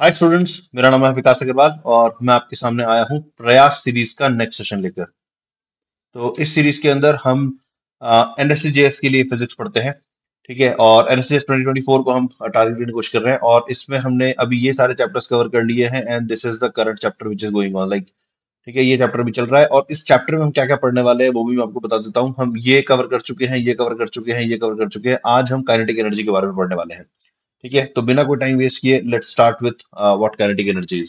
Hi students मेरा नाम है विकास अग्रवाल और मैं आपके सामने आया हूँ प्रयास सीरीज़ का नेक्स्ट सेशन लेकर। तो इस सीरीज़ के अंदर हम एन एस के लिए फिजिक्स पढ़ते हैं, ठीक है? और एन एस को हम टारगेट करने की कोशिश कर रहे हैं और इसमें हमने अभी ये सारे चैप्टर्स कवर कर लिए हैं and this is the current chapter which is going on like ठीक है? ये चैप्टर भी चल रहा है और इस चैप्टर में हम क्या क्या पढ़ने वाले हैं वो भी मैं आपको बता देता हूँ। हम ये कवर कर चुके हैं, ये कवर कर चुके हैं, ये कवर कर चुके हैं। आज हम काइनेटिक एनर्जी के बारे में पढ़ने वाले हैं। ठीक है? तो बिना कोई टाइम वेस्ट किए let start with what kinetic energy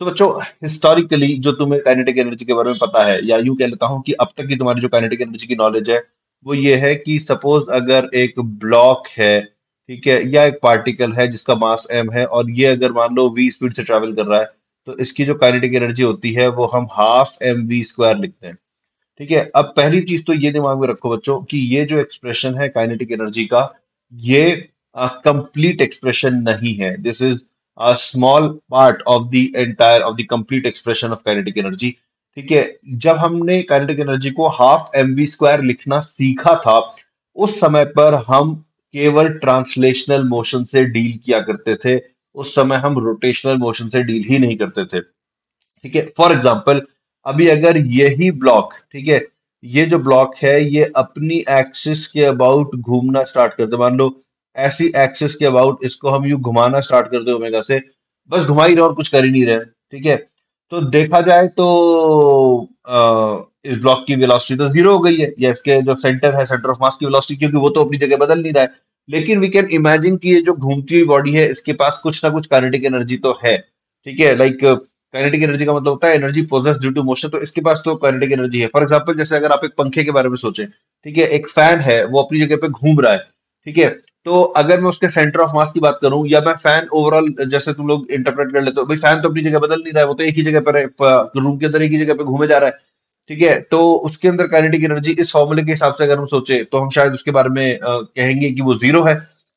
तो बच्चों हिस्टोरिकली जो तुम्हें काइनेटिक एनर्जी के बारे में पता है, या यूँ कह लेता हूँ कि अब तक की तुम्हारी जो काइनेटिक एनर्जी की नॉलेज है, वो ये है कि सपोज़ अगर एक ब्लॉक है, ठीक है, या एक पार्टिकल है जिसका मास एम है, और ये अगर मान लो वी स्पीड से ट्रेवल कर रहा है तो इसकी जो काइनेटिक एनर्जी होती है, वो हम हाफ़ एम वी स्क्वायर लिखते हैं। ठीक है? अब पहली चीज़ तो ये दिमाग में रखो बच्चों कि ये जो एक्सप्रेशन है काइनेटिक एनर्जी का, ये कंप्लीट एक्सप्रेशन नहीं है this is a small part of the entire of the complete expression of kinetic energy ठीक है, जब हमने काइनेटिक एनर्जी को हाफ़ एम वी स्क्वायर लिखना सीखा था, उस समय पर हम केवल ट्रांसलेशनल मोशन से डील किया करते थे। उस समय हम रोटेशनल मोशन से डील ही नहीं करते थे। ठीक है फॉर एग्ज़ाम्पल अभी अगर यही ब्लॉक ठीक है, ये जो ब्लॉक है, ये अपनी एक्सिस के अबाउट घूमना स्टार्ट करते मान लो ऐसी एक्सिस के अबाउट इसको हम यू घुमाना स्टार्ट कर दे ओमेगा से। बस घुमा ही रहे और कुछ कर ही नहीं रहे ठीक है? तो देखा जाए तो आ, इस ब्लॉक की वेलोसिटी तो ज़ीरो हो गई है। या इसके जो सेंटर है सेंटर ऑफ़ मास की वेलोसिटी क्योंकि वो तो अपनी जगह बदल नहीं रहा है। लेकिन वी कैन इमेजिन कि ये जो घूमती हुई बॉडी है इसके पास कुछ ना कुछ काइनेटिक एनर्जी तो है ठीक है? लाइक काइनेटिक एनर्जी का मतलब होता है energy possess due to motion तो इसके पास तो काइनेटिक एनर्जी है। फॉर एग्जांपल जैसे अगर आप एक पंखे के बारे में सोचें ठीक है? एक फ़ैन है वो अपनी जगह पे घूम रहा है ठीक है? तो अगर मैं उसके सेंटर ऑफ़ मास की बात करूँ, या मैं फ़ैन ओवरऑल जैसे तुम लोग इंटरप्रेट कर लेते हो, भाई फ़ैन तो अपनी जगह बदल नहीं रहा है, वो तो एक ही जगह पर रूम के अंदर एक ही जगह पे घूमे जा रहा है, ठीक है? तो उसके अंदर काइनेटिक एनर्जी इस फॉर्मूले के हिसाब से अगर हम सोचे तो हम शायद उसके बारे में कहेंगे कि वो ज़ीरो है,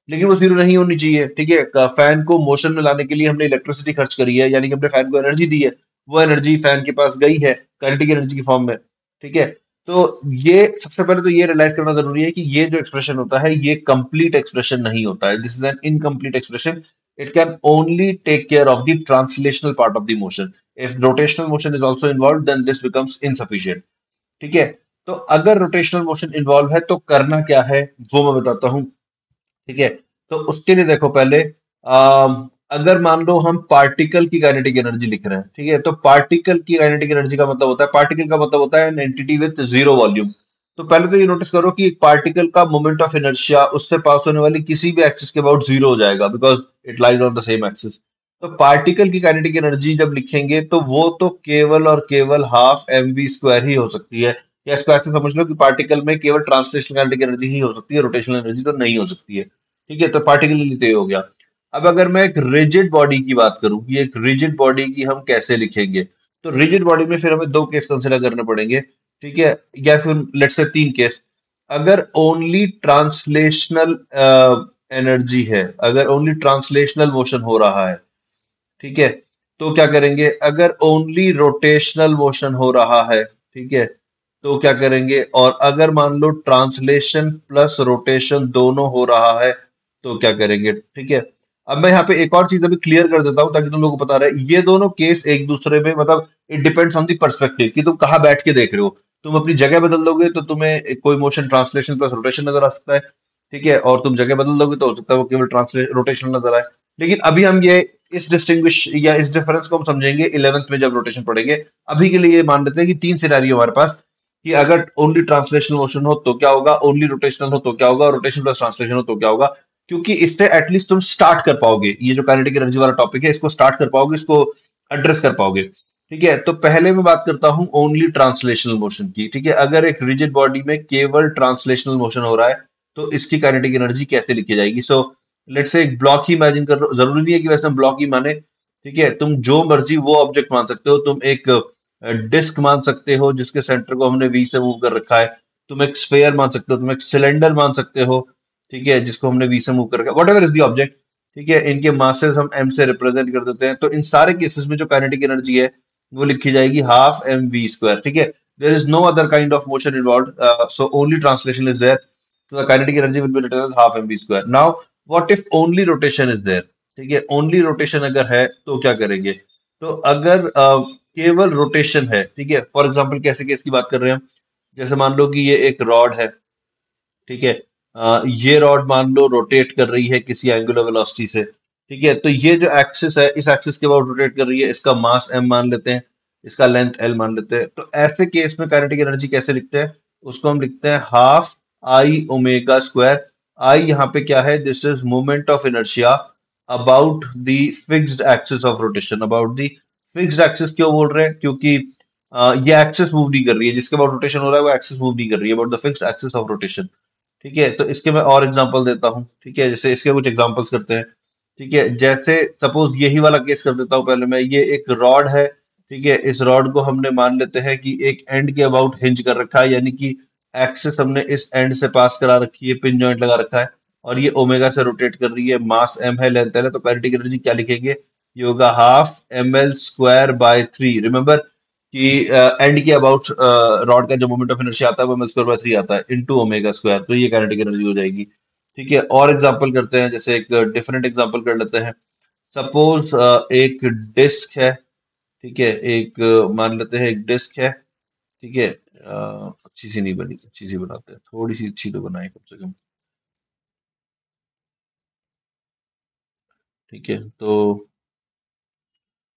लेकिन वो ज़ीरो नहीं होनी चाहिए, ठीक है? फ़ैन को मोशन में लाने के लिए हमने इलेक्ट्रिसिटी खर्च करी है, यानी कि हमने फ़ैन को एनर्जी दी है, वो एनर्जी फ़ैन के पास गई है काइनेटिक एनर्जी की फॉर्म में, ठीक है? तो ये सबसे पहले तो ये रियलाइज़ करना ज़रूरी है कि ये जो एक्सप्रेशन होता है, ये कंप्लीट एक्सप्रेशन नहीं होता है। This is an incomplete expression it can only take care of the translational part of the motion if rotational motion is also involve then this becomes insufficient ठीक है? तो अगर रोटेशनल मोशन इन्वॉल्व है तो करना क्या है? वो मैं बताता हूँ। ठीक है? तो उसके लिए देखो पहले अगर मान लो हम पार्टिकल की काइनेटिक एनर्जी लिख रहे हैं, ठीक है? तो पार्टिकल की काइनेटिक एनर्जी का मतलब होता है पार्टिकल का मतलब होता है an entity with zero volume तो पहले तो ये नोटिस करो कि एक पार्टिकल का मोमेंट ऑफ़ इनर्शिया उससे पास होने वाली किसी भी एक्सिस के अबाउट ज़ीरो हो जाएगा because it lies on the same axis तो पार्टिकल की काइनेटिक एनर्जी जब लिखेंगे तो वो तो केवल और केवल हाफ़ एम वी स्क्वायर ही हो सकती है. या इसको ऐसे समझ लो कि पार्टिकल में केवल ट्रांसलेशन काइनेटिक एनर्जी ही हो सकती है रोटेशनल एनर्जी तो नहीं हो सकती है. ठीक है? तो पार्टिकल लिए हो गया. अब अगर मैं एक रिजिड बॉडी की बात करूँ, ये एक रिजिड बॉडी की हम कैसे लिखेंगे? तो रिजिड बॉडी में फिर हमें दो केस कंसिडर करने पड़ेंगे, ठीक है? या फिर लेट से तीन केस अगर ओनली ट्रांसलेशनल एनर्जी है, अगर ओनली ट्रांसलेशनल मोशन हो रहा है, ठीक है? तो क्या करेंगे? अगर ओनली रोटेशनल मोशन हो रहा है, ठीक है? तो क्या करेंगे? और अगर मान लो ट्रांसलेशन प्लस रोटेशन दोनों हो रहा है तो क्या करेंगे? ठीक है? अब मैं यहाँ पे एक और चीज़ अभी क्लियर कर देता हूँ ताकि तुम लोग को पता रहे। ये दोनों केस एक दूसरे में मतलब it depends on the perspective कि तुम कहाँ बैठ के देख रहे हो। तुम अपनी जगह बदल दोगे तो तुम्हें कोई मोशन ट्रांसलेशन प्लस रोटेशन नज़र आ सकता है, ठीक है? और तुम जगह बदल दोगे तो हो सकता है वो केवल रोटेशन नज़र आए। लेकिन अभी हम ये इस डिस्टिंग्विश या इस डिफरेंस को हम समझेंगे इलेवंथ में जब रोटेशन पढ़ेंगे। अभी के लिए ये मान लेते हैं कि तीन सिनारी हमारे पास कि अगर ओनली ट्रांसलेशनल मोशन हो तो क्या होगा? ओनली रोटेशनल हो तो क्या होगा? रोटेशन प्लस ट्रांसलेशन हो तो क्या होगा? क्योंकि इससे एटलीस्ट तुम स्टार्ट कर पाओगे। ये जो काइनेटिक एनर्जी वाला टॉपिक है, इसको स्टार्ट कर पाओगे, इसको एड्रेस कर पाओगे। ठीक है? तो पहले मैं बात करता हूँ ओनली ट्रांसलेशनल मोशन की। ठीक है? अगर एक रिजिड बॉडी में केवल ट्रांसलेशनल मोशन हो रहा है तो इसकी काइनेटिक एनर्जी कैसे लिखी जाएगी? सो लेट से एक ब्लॉक ही इमेजिन कर ज़रूरी नहीं है कि वैसे हम ब्लॉक ही माने। ठीक है? तुम जो मर्ज़ी वो ऑब्जेक्ट मान सकते हो। तुम एक डिस्क मान सकते हो, जिसके सेंटर को हमने वी से मूव कर रखा है। तुम एक स्फेयर मान सकते हो। तुम एक सिलेंडर मान सकते हो। ठीक है जिसको हमने वी से मूव कर whatever is the object ठीक है इनके मासेस हम एम से रिप्रेजेंट कर देते हैं। तो इन सारे केसेस में जो काइनेटिक एनर्जी है वो लिखी जाएगी हाफ़ एम वी स्क्वायर ठीक है। There is no other kind of motion involve so only translation is there so the kinetic energy will be written as half mv square. Now what if only rotation is there? ठीक है only rotation अगर है तो क्या करेंगे? तो अगर अ, केवल रोटेशन है ठीक है फॉर एग्ज़ाम्पल कैसे केस की बात कर रहे हैं हम? जैसे मान लो कि ये एक रॉड है ठीक है ये रॉड मान लो रोटेट कर रही है किसी एंगुलर वेलोसिटी से, ठीक है? तो ये जो एक्सिस है, इस एक्सिस के अबाउट रोटेट कर रही है, इसका मास एम मान लेते हैं, इसका लेंथ एल मान लेते हैं। तो ऐसे केस में काइनेटिक एनर्जी कैसे लिखते हैं? उसको हम लिखते हैं half I omega square I यहाँ पे क्या है? This is moment of inertia about the fixed axis of rotation about the fixed axis क्यों बोल रहे हैं? क्योंकि ये एक्सिस मूव नहीं कर रही है। जिसके अबाउट रोटेशन हो रहा है, वो एक्सिस मूव नहीं कर रही है। About the fixed axis of rotation ठीक है तो इसके मैं और एग्जांपल देता हूँ, ठीक है, जैसे इसके कुछ एग्जांपल्स करते हैं, ठीक है, जैसे सपोज़ यही वाला केस कर देता हूँ पहले मैं, ये एक रॉड है, ठीक है, इस रॉड को हमने मान लेते हैं कि एक एंड के अबाउट हिंज कर रखा है, यानी कि एक्सेस हमने इस एंड से पास करा रखी है पिन जॉइंट लगा रखा है, और ये ओमेगा से रोटेट कर रही है मास एम है लेंथ है तो काइनेटिक एनर्जी क्या लिखेंगे ये होगा half M L square by three remember कि एंड के अबाउट रॉड का जो मोमेंट ऑफ़ इनर्शिया आता है, वो एम स्क्वायर बाय थ्री आता है इनटू ओमेगा स्क्वायर तो ये काइनेटिक एनर्जी हो जाएगी। ठीक है? और एग्जांपल करते हैं, जैसे एक डिफरेंट एग्जांपल कर लेते हैं। सपोज़ एक डिस्क है, ठीक है? एक, मान लेते हैं एक डिस्क है, ठीक है? अच्छी सी नहीं बनी, अच्छी सी बनाते हैं। थोड़ी सी अच्छी तो बनाए कम से कम। ठीक है? तो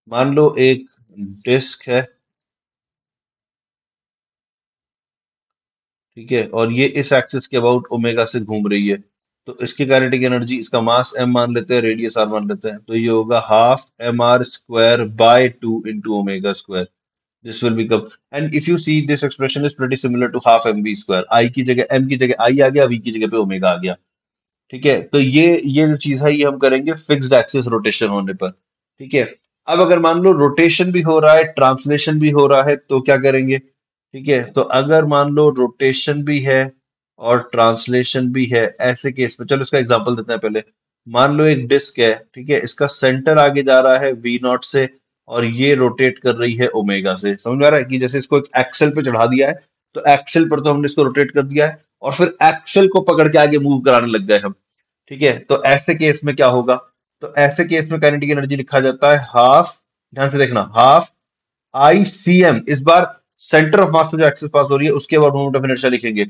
मान लो एक डिस्क है ठीक है? और ये इस एक्सिस के अबाउट ओमेगा से घूम रही है। तो इसकी काइनेटिक एनर्जी इसका मास m मान लेते हैं रेडियस r मान लेते हैं। तो ये होगा half M R square by two into omega square this will become and if you see this expression is pretty similar to half M V square I की जगह एम की जगह आई आ गया, v की जगह पे ओमेगा आ गया। ठीक है? तो ये ये जो चीज़ है, ये हम करेंगे फिक्स्ड एक्सिस रोटेशन होने पर। ठीक है? अब अगर मान लो रोटेशन भी हो रहा है ट्रांसलेशन भी हो रहा है तो क्या करेंगे? ठीक है? तो अगर मान लो रोटेशन भी है और ट्रांसलेशन भी है, ऐसे केस में चलो इसका एग्जांपल देते हैं पहले। मान लो एक डिस्क है, ठीक है? इसका सेंटर आगे जा रहा है वी नॉट से और ये रोटेट कर रही है ओमेगा से। समझ आ रहा है कि जैसे इसको एक एक्सेल पे चढ़ा दिया है तो एक्सेल पर तो हमने इसको रोटेट कर दिया है और फिर एक्सेल को पकड़ के आगे मूव कराने लग गए हम, ठीक है? तो ऐसे केस में क्या होगा? तो ऐसे केस में काइनेटिक एनर्जी लिखा जाता है हाफ़ ध्यान से देखना हाफ़ आई सी एम इस बार सेंटर ऑफ़ मास में जो एक्सिस पास हो रही है, उसके बाद मोमेंट ऑफ़ इनर्शिया लिखेंगे।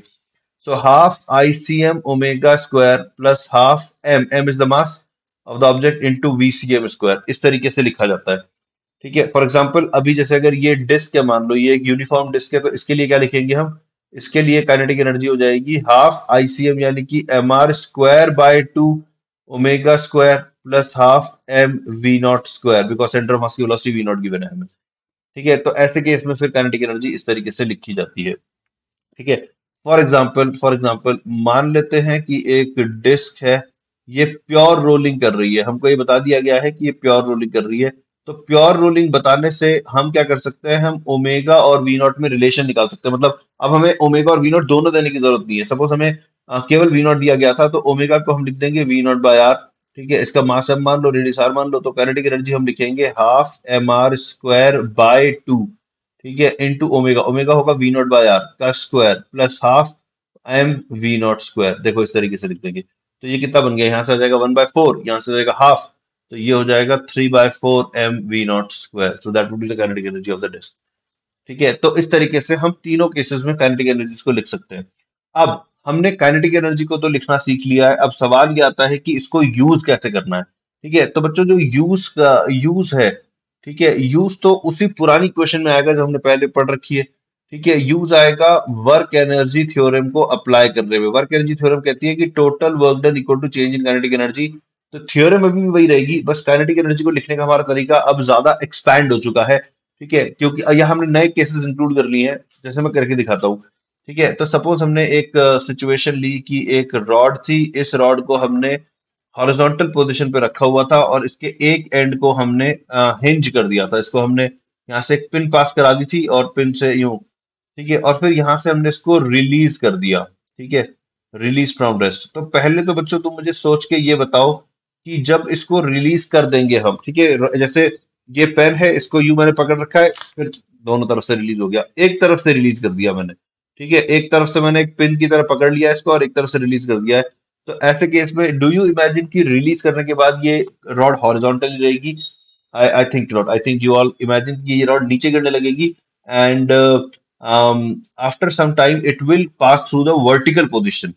So half I C M omega square plus half M M is the mass of the object into V C M square इस तरीके से लिखा जाता है। ठीक है? फॉर एग्ज़ाम्पल अभी जैसे अगर ये डिस्क है, मान लो, ये एक यूनिफॉर्म डिस्क है तो इसके लिए क्या लिखेंगे हम? इसके लिए काइनेटिक एनर्जी हो जाएगी हाफ़ आई सी एम यानी कि M R square by two omega square plus half M V nought square because centre of mass की वेलोसिटी वी नॉट गिवन है हमें। ठीक है? तो ऐसे केस में फिर काइनेटिक एनर्जी इस तरीके से लिखी जाती है। ठीक है? फॉर एग्ज़ाम्पल फॉर एग्ज़ाम्पल मान लेते हैं कि एक डिस्क है, ये प्योर रोलिंग कर रही है। हमको ये बता दिया गया है कि ये प्योर रोलिंग कर रही है। तो प्योर रोलिंग बताने से हम क्या कर सकते हैं? हम ओमेगा और वी नॉट में रिलेशन निकाल सकते हैं। मतलब अब हमें ओमेगा और वी नॉट दोनों देने की ज़रूरत नहीं है। सपोज़ हमें केवल वी नॉट दिया गया था तो ओमेगा को हम लिख देंगे वी नॉट बाय आर ठीक है, इसका मास एम मान लो रेडियस आर मान लो तो काइनेटिक एनर्जी हम लिखेंगे half M R square by two ठीक है इनटू ओमेगा ओमेगा होगा वी नॉट बाय आर का square plus half M V nought square देखो इस तरीके से लिख देंगे। तो ये कितना बन गया, यहाँ से आ जाएगा वन बाय फोर यहाँ से आ जाएगा हाफ़ तो ये हो जाएगा three by four M V nought square so that would be the kinetic energy of the disc ठीक है तो इस तरीके से हम तीनों केसेस में काइनेटिक एनर्जी को लिख सकते हैं। अब हमने काइनेटिक एनर्जी को तो लिखना सीख लिया है। अब सवाल ये आता है कि इसको यूज़ कैसे करना है? ठीक है? तो बच्चों, जो यूज़ का यूज़ है, ठीक है? यूज़ तो उसी पुरानी क्वेश्चन में आएगा जो हमने पहले पढ़ रखी है। ठीक है? यूज़ आएगा वर्क एनर्जी थ्योरम को अप्लाई करने में। वर्क एनर्जी थ्योरम कहती है कि total work done equal to change in kinetic energy तो थ्योरम अभी भी वही रहेगी। बस काइनेटिक एनर्जी को लिखने का हमारा तरीका अब ज़्यादा एक्सपैंड हो चुका है। ठीक है? क्योंकि यहाँ हमने नए केसेस इंक्लूड कर लिए हैं। जैसे मैं करके दिखाता हूँ। ठीक है? तो सपोज़ हमने एक सिचुएशन ली कि एक रॉड थी, इस रॉड को हमने हॉरिजॉन्टल पोजीशन पे रखा हुआ था और इसके एक एंड को हमने हिंज कर दिया था। इसको हमने यहाँ से एक पिन पास करा दी थी और पिन से यूँ, ठीक है? और फिर यहाँ से हमने इसको रिलीज़ कर दिया, ठीक है? रिलीज़ फ्रॉम रेस्ट तो पहले तो बच्चों तुम मुझे सोच के ये बताओ कि जब इसको रिलीज़ कर देंगे हम, ठीक है? जैसे ये पेन है, इसको यू मैंने पकड़ रखा है, फिर दोनों तरफ़ से रिलीज़ हो गया। एक तरफ़ से रिलीज़ कर दिया मैंने। ठीक है, एक तरफ़ से मैंने एक पिन की तरह पकड़ लिया इसको और एक तरफ़ से रिलीज़ कर दिया है। तो ऐसे केस में डू यू इमेजिन कि रिलीज़ करने के बाद ये रॉड हॉरिजॉन्टली रहेगी? I I think not I think you all imagine कि ये रॉड नीचे गिरने लगेगी। And after some time it will pass through the vertical position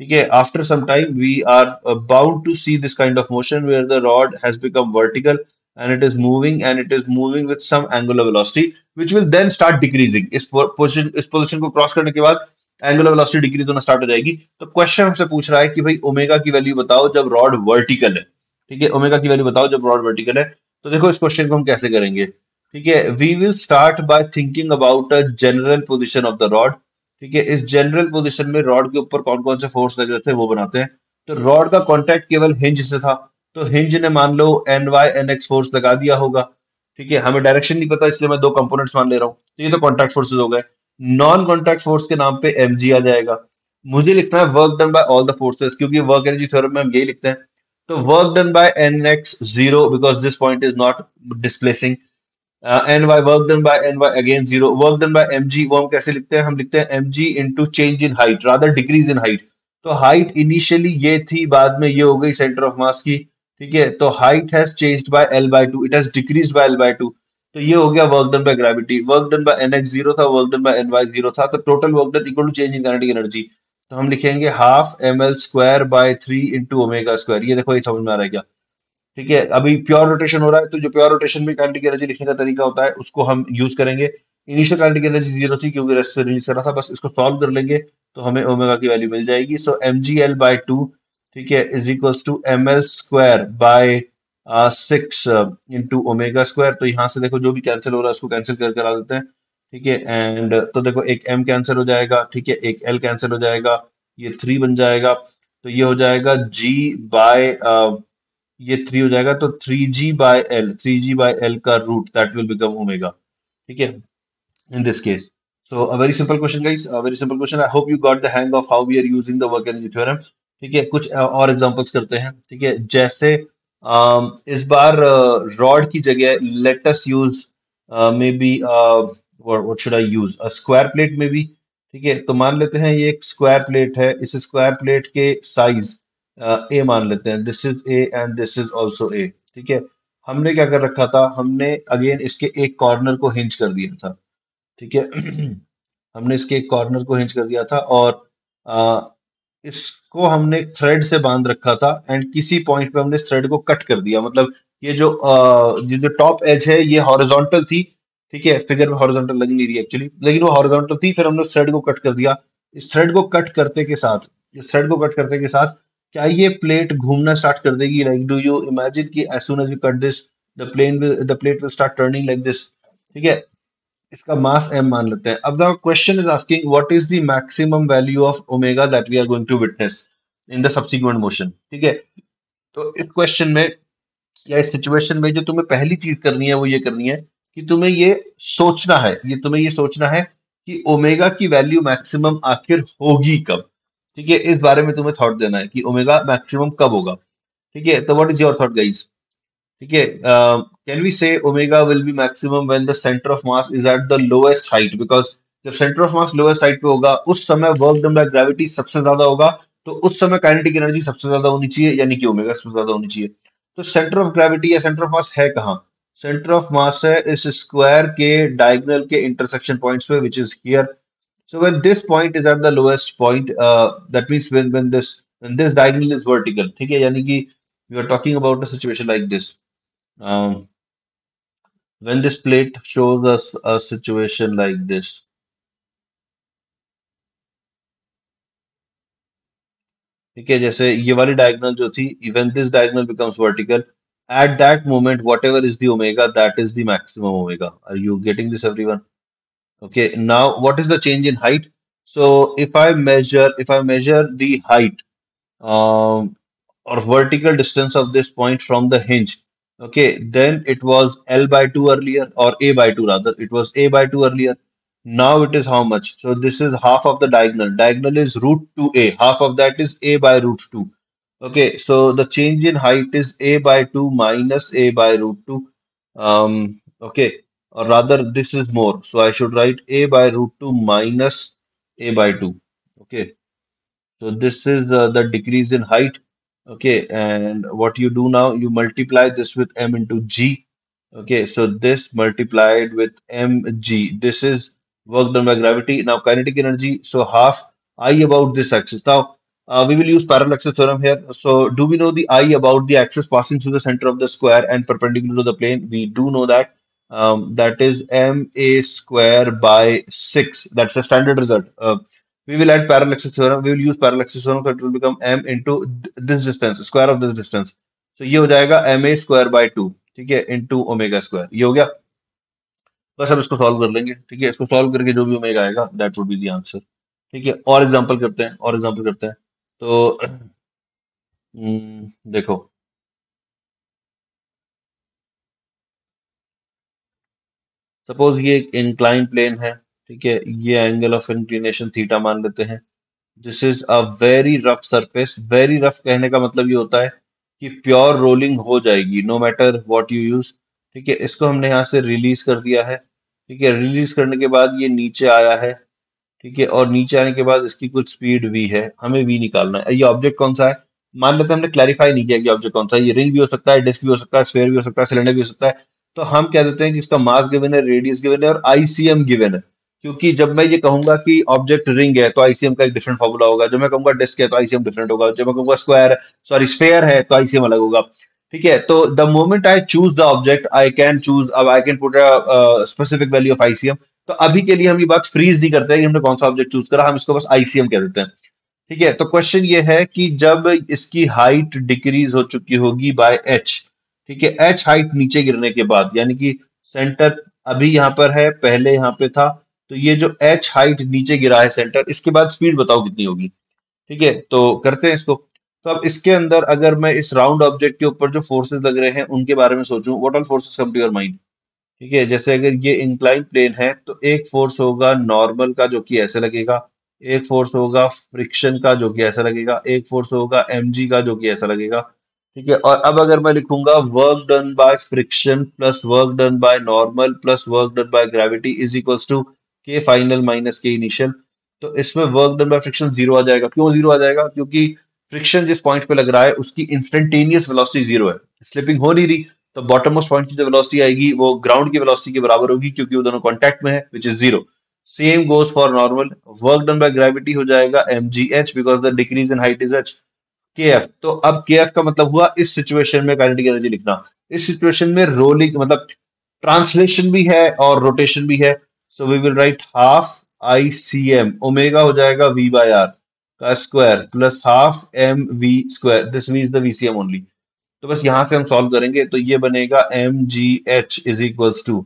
ठीक है after some time we are bound to see this kind of motion where the rod has become vertical and it is moving, and it is moving with some angular velocity, which will then start decreasing. इस position इस position को cross करने के बाद angular velocity decrease होना start हो जाएगी। तो क्वेश्चन हमसे पूछ रहा है कि भाई ओमेगा की वैल्यू बताओ जब रॉड वर्टिकल है। ठीक है? ओमेगा की वैल्यू बताओ जब रॉड वर्टिकल है। तो देखो इस क्वेश्चन को हम कैसे करेंगे। ठीक है? We will start by thinking about a general position of the rod ठीक है? इस जनरल पोजिशन में रॉड के ऊपर कौन कौन से फोर्स लगे थे वो बनाते हैं। तो रॉड का कॉन्टेक्ट केवल हिंज से था। तो हिंज ने मान लो N Y N X force लगा दिया होगा। ठीक है, हमें डायरेक्शन नहीं पता, इसलिए मैं दो कंपोनेंट्स मान ले रहा हूँ। तो ये तो कॉन्टैक्ट फोर्सेज हो गए। नॉन कॉन्टैक्ट फोर्स के नाम पे एमजी आ जाएगा। मुझे लिखना है work done by all the forces क्योंकि वर्क एनर्जी थ्योरम में हम यही लिखते हैं। तो work done by N X zero because this point is not displacing N Y work done by N Y again zero work done by M G वो हम कैसे लिखते हैं? हम लिखते हैं M G into change in height rather decrease in height तो height initially ये थी, बाद में ये हो गई सेंटर ऑफ़ मास की। ठीक है? तो height has changed by L by two it has decrease by L by two तो ये हो गया work done by gravity work done by N X zero था work done by N Y zero था। तो total work done equal to change in kinetic energy तो हम लिखेंगे half M L square by three into omega square ये देखो, ये समझ में आ रहा है क्या? ठीक है? अभी प्योर रोटेशन हो रहा है तो जो प्योर रोटेशन में काइनेटिक एनर्जी लिखने का तरीका होता है, उसको हम यूज़ करेंगे। इनिशियल काइनेटिक एनर्जी ज़ीरो थी, क्योंकि रेस्ट से रिलीज़ कर रहा था, बस इसको सॉल्व कर लेंगे तो हमें ओमेगा की वैल्यू मिल जाएगी। So M G L by two ठीक है is equals to M L square by six into omega square तो यहाँ से देखो जो भी कैंसिल हो रहा है उसको कैंसिल कर करा देते हैं ठीक है एंड तो देखो एक एम कैंसिल हो जाएगा ठीक है एक एल कैंसिल हो जाएगा ये थ्री बन जाएगा तो ये हो जाएगा जी बाय ये थ्री हो जाएगा तो three G by L three G by L का root that will become omega ठीक है in this case So a very simple question, guys. A very simple question. I hope you got the hang of how we are using the work energy theorem. ठीक है, कुछ और examples करते हैं। ठीक है, जैसे इस बार रॉड की जगह let us use maybe what should I use square plate में भी ठीक है तो मान लेते हैं ये एक स्क्वायर प्लेट है। इस स्क्वायर प्लेट के साइज़ ए मान लेते हैं। This is a and this is also a ठीक है, हमने क्या कर रखा था? हमने अगेन इसके एक कॉर्नर को हिंज कर दिया था। ठीक है, हमने इसके एक कॉर्नर को हिंज कर दिया था और इसको हमने थ्रेड से बाँध रखा था एंड किसी पॉइंट पे हमने थ्रेड को कट कर दिया। मतलब ये जो ये जो टॉप एज है, ये हॉरिजॉन्टल थी। ठीक है फिगर में हॉरिजॉन्टल लग नहीं रही एक्चुअली लेकिन वो हॉरिजॉन्टल थी, फिर हमने थ्रेड को कट कर दिया। इस थ्रेड को कट करते के साथ, इस थ्रेड को कट करते के साथ, क्या ये प्लेट घूमना स्टार्ट कर देगी? लाइक डू यू इमेजिन कि as soon as you cut this the plane the plate will start turning like this ठीक है इसका मास m मान लेते हैं। अब the question is asking what is the maximum value of omega that we are going to witness in the subsequent motion ठीक है? तो इस क्वेश्चन में या इस सिचुएशन में जो तुम्हें पहली चीज़ करनी है, वो ये करनी है कि तुम्हें ये सोचना है। ये तुम्हें ये सोचना है कि ओमेगा की वैल्यू मैक्सिमम आखिर होगी कब? ठीक है? इस बारे में तुम्हें थॉट देना है कि ओमेगा मैक्सिमम कब होगा। ठीक है? तो what is your thought guys ठीक है can we say omega will be maximum when the centre of mass is at the lowest height because जब centre of mass lowest height पे होगा उस समय वर्क डन बाय ग्रेविटी सबसे ज़्यादा होगा तो उस समय काइनेटिक एनर्जी सबसे ज़्यादा होनी चाहिए यानी कि ओमेगा सबसे ज़्यादा होनी चाहिए। तो सेंटर ऑफ़ ग्रेविटी या सेंटर ऑफ़ मास है कहाँ? सेंटर ऑफ़ मास है इस स्क्वायर के डायगोनल के इंटरसेक्शन पॉइंट्स पे which is here when this point is at the lowest point uh, that means when when this when this diagonal is vertical ठीक है? यानी कि we are talking about a situation like this. um, when this plate shows us a situation like this ठीक है जैसे ये वाली diagonal जो थी when this diagonal becomes vertical at that moment whatever is the omega that is the maximum omega are you getting this everyone okay now what is the change in height so if i measure if i measure the height um, or vertical distance of this point from the hinge okay then it was l by 2 earlier or a by 2 rather. It was a by 2 earlier. Now it is how much? So this is half of the diagonal. Diagonal is root 2a half of that is a by root 2 okay so the change in height is a by 2 minus a by root 2 um okay or rather this is more. So i should write a by root 2 minus a by 2 okay So this is uh, the decrease in height. Okay, and what you do now, you multiply this with m into g. Okay, so this multiplied with mg. This is work done by gravity. Now kinetic energy, so half I about this axis. Now uh, we will use parallel axis theorem here. So do we know the I about the axis passing through the center of the square and perpendicular to the plane? We do know that. Um, that is ma square by 6. That's a standard result. Uh, we will add parallel axis theorem. We will use parallel axis theorem, so it will become m into this distance, square of this distance. So ये हो जाएगा ma square by 2, ठीक है, into omega square. ये हो गया. बस अब इसको सॉल्व कर लेंगे, ठीक है. इसको सॉल्व करके जो भी ओमेगा आएगा, that would be the answer. ठीक है. और एग्जांपल करते हैं, और एग्जांपल करते हैं. तो हम्म, देखो सपोज़ ये एक इंक्लाइन प्लेन है ठीक है, ये एंगल ऑफ़ इंक्लिनेशन थीटा मान लेते हैं। This is a very rough surface very rough कहने का मतलब ये होता है कि प्योर रोलिंग हो जाएगी no matter what you use ठीक है, इसको हमने यहाँ से रिलीज़ कर दिया है। ठीक है रिलीज़ करने के बाद ये नीचे आया है। ठीक है, और नीचे आने के बाद इसकी कुछ स्पीड v है। हमें v निकालना है। ये ऑब्जेक्ट कौन सा है? मान लेते हैं हमने क्लैरिफाई नहीं किया कि ऑब्जेक्ट कौन सा है। ये रिंग भी हो सकता है डिस्क भी हो सकता है स्फेयर भी हो सकता है सिलेंडर भी हो सकता है। तो हम कह देते हैं कि इसका मास गिवन है रेडियस गिवन है और आईसीएम गिवन है। क्योंकि जब मैं ये कहूँगा कि ऑब्जेक्ट रिंग है तो आईसीएम का एक डिफरेंट फॉर्मूला होगा। जब मैं कहूँगा डिस्क है तो आईसीएम डिफरेंट होगा। जब मैं कहूँगा स्क्वायर सॉरी स्फेयर है तो आईसीएम अलग होगा। ठीक है? तो the moment I choose the object I can choose अब I can put specific value of ICM तो अभी के लिए हम ये बात फ्रीज नहीं करते हैं कि हमने कौन सा ऑब्जेक्ट चूज़ करा, हम इसको बस आईसीएम कह देते हैं। ठीक है? तो क्वेश्चन ये है कि जब इसकी हाइट डिक्रीज हो चुकी होगी बाय एच ठीक है? एच हाइट नीचे गिरने के बाद, यानी कि सेंटर अभी यहाँ पर है, पहले यहाँ पे था तो ये जो एच हाइट नीचे गिरा है सेंटर इसके बाद स्पीड बताओ कितनी होगी। ठीक है तो करते हैं इसको। तो अब इसके अंदर अगर मैं इस राउंड ऑब्जेक्ट के ऊपर जो फोर्सेस लग रहे हैं, उनके बारे में सोचूं what all forces come to your mind ठीक है, जैसे अगर ये इंक्लाइन प्लेन है तो एक फोर्स होगा नॉर्मल का जो कि ऐसे लगेगा, एक फोर्स होगा फ्रिक्शन का जो कि ऐसा लगेगा, एक फोर्स होगा एम का जो कि ऐसा लगेगा। ठीक है, और अब अगर मैं लिखूँगा work done by friction plus work done by normal plus work done by gravity is equals to K final minus K initial तो इसमें work done by friction zero आ जाएगा। क्यों ज़ीरो आ जाएगा? क्योंकि फ्रिक्शन जिस पॉइंट पे लग रहा है, उसकी इंस्टेंटेनियस वेलोसिटी ज़ीरो है। स्लिपिंग हो नहीं रही तो बॉटम मोस्ट पॉइंट की जो वेलोसिटी आएगी, वो ग्राउंड की वेलोसिटी के बराबर होगी, क्योंकि वो दोनों कॉन्टैक्ट में है which is zero same goes for normal work done by gravity हो जाएगा m g h because the decrease in height is h K f तो अब के एफ़ का मतलब हुआ, इस सिचुएशन में काइनेटिक एनर्जी लिखना। इस सिचुएशन में रोलिंग मतलब ट्रांसलेशन भी है और रोटेशन भी है। So we will write half I C M omega हो जाएगा वी बाय आर का square plus half m v square this is the VCM only तो बस यहाँ से हम सॉल्व करेंगे तो ये बनेगा m g h is equals to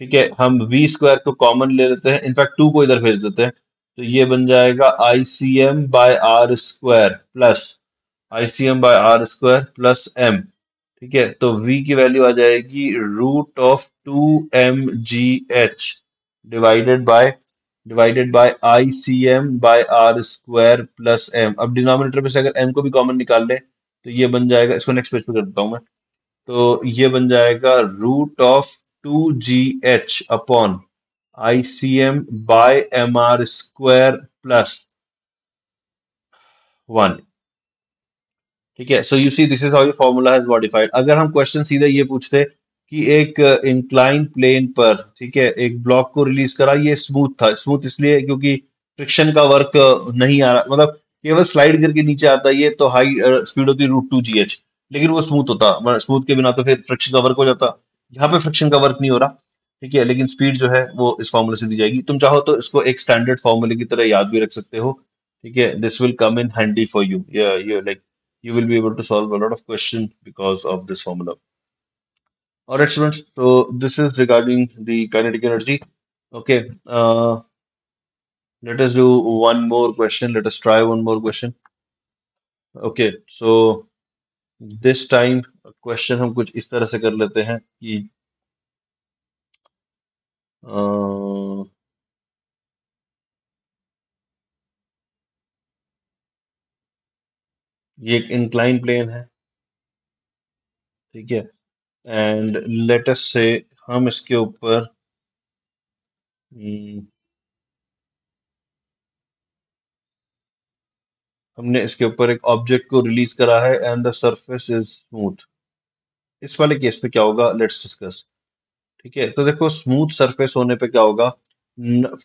ठीक है, हम वी स्क्वायर को कॉमन ले लेते हैं. इनफैक्ट टू को इधर भेज देते हैं. तो ये बन जाएगा I C M by r square plus I C M by r square plus m ठीक है तो v की वैल्यू आ जाएगी root of two m g h divided by divided by I C M by r square plus m अब denominator में से अगर एम को भी कॉमन निकाल ले तो ये बन जाएगा, इसको नेक्स्ट पेज पे कर देता हूँ मैं। तो ये बन जाएगा root of two g h upon I C M by m r square plus one ठीक है? So you see this is how formula is modified अगर हम क्वेश्चन सीधे ये पूछते कि एक इंक्लाइन प्लेन पर, ठीक है, एक ब्लॉक को रिलीज़ करा, ये स्मूथ था स्मूथ इसलिए क्योंकि फ्रिक्शन का वर्क नहीं आ रहा मतलब केवल स्लाइड करके नीचे आता ये तो हाई स्पीड होती रूट टू जी एच लेकिन वो स्मूथ होता स्मूथ के बिना तो फिर फ्रिक्शन का वर्क हो जाता, यहाँ पे फ्रिक्शन का वर्क नहीं हो रहा, ठीक है, लेकिन स्पीड जो है, वो इस फॉर्मूले से दी जाएगी, तुम चाहो तो इसको एक स्टैंडर्ड फॉर्मूले की तरह याद भी रख सकते हो, ठीक है this will come in handy for you like you will be able to solve a lot of questions because of this formula. All right, students. So this is regarding the kinetic energy. Okay. Uh, let us do one more question. Let us try one more question. Okay. So this time question हम कुछ इस तरह से कर लेते हैं कि uh, ये एक इंक्लाइन प्लेन है ठीक है एंड लेटस से हम इसके ऊपर हम्म, हमने इसके ऊपर एक ऑब्जेक्ट को रिलीज़ करा है and the surface is smooth इस वाले केस पे क्या होगा? लेट्स डिस्कस ठीक है? तो देखो स्मूथ सरफेस होने पे क्या होगा?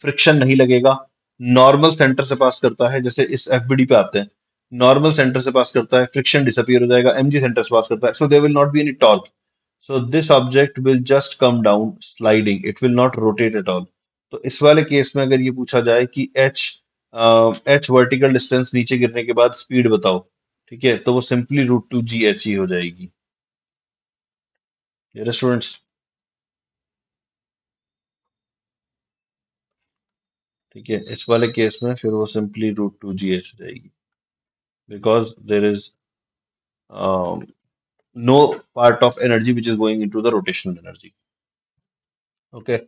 फ्रिक्शन नहीं लगेगा. नॉर्मल सेंटर से पास करता है जैसे इस एफबीडी पे आते हैं. नॉर्मल सेंटर से पास करता है फ्रिक्शन डिसअपियर हो जाएगा. एमजी सेंटर से पास करता है. So there will not be any torque so this object will just come down sliding it will not rotate at all तो इस वाले केस में अगर ये पूछा जाए कि एच एच वर्टिकल डिस्टेंस नीचे गिरने के बाद स्पीड बताओ, ठीक है? तो वो simply root two g h ही हो जाएगी। स्टूडेंट्स ठीक है, इस वाले केस में फिर वो simply root two g h हो जाएगी। Because there is no part of energy which is going into the rotational energy. Okay.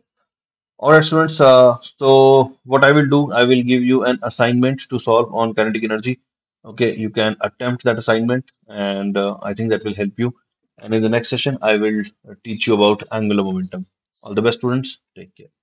All right students uh, so what i will do i will give you an assignment to solve on kinetic energy. Okay you can attempt that assignment and uh, i think that will help you. And in the next session i will teach you about angular momentum. All the best students. Take care